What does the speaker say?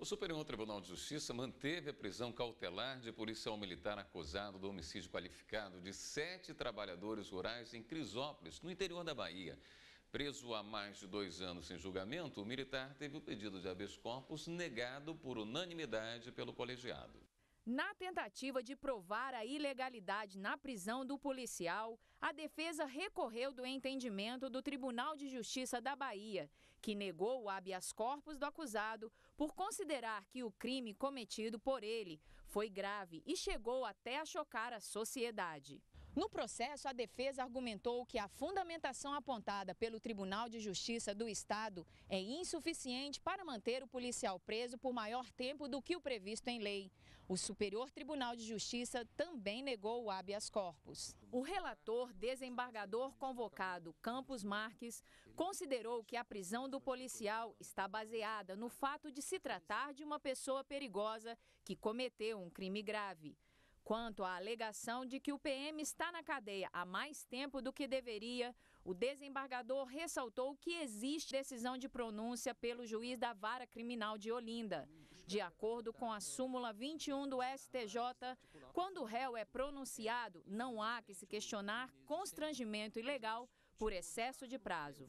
O Superior Tribunal de Justiça manteve a prisão cautelar de policial militar acusado do homicídio qualificado de sete trabalhadores rurais em Crisópolis, no interior da Bahia. Preso há mais de dois anos sem julgamento, o militar teve o pedido de habeas corpus negado por unanimidade pelo colegiado. Na tentativa de provar a ilegalidade na prisão do policial, a defesa recorreu do entendimento do Tribunal de Justiça da Bahia, que negou o habeas corpus do acusado por considerar que o crime cometido por ele foi grave e chegou até a chocar a sociedade. No processo, a defesa argumentou que a fundamentação apontada pelo Tribunal de Justiça do Estado é insuficiente para manter o policial preso por maior tempo do que o previsto em lei. O Superior Tribunal de Justiça também negou o habeas corpus. O relator desembargador convocado Campos Marques considerou que a prisão do policial está baseada no fato de se tratar de uma pessoa perigosa que cometeu um crime grave. Quanto à alegação de que o PM está na cadeia há mais tempo do que deveria, o desembargador ressaltou que existe decisão de pronúncia pelo juiz da Vara Criminal de Olinda. De acordo com a súmula 21 do STJ, quando o réu é pronunciado, não há que se questionar constrangimento ilegal por excesso de prazo.